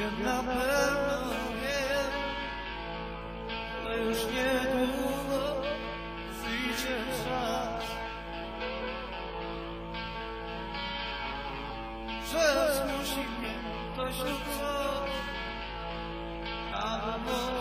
Wiem na pewno, wiem, że już niedługo przyjdzie czas. Że zmusi mnie ktoś lub coś, albo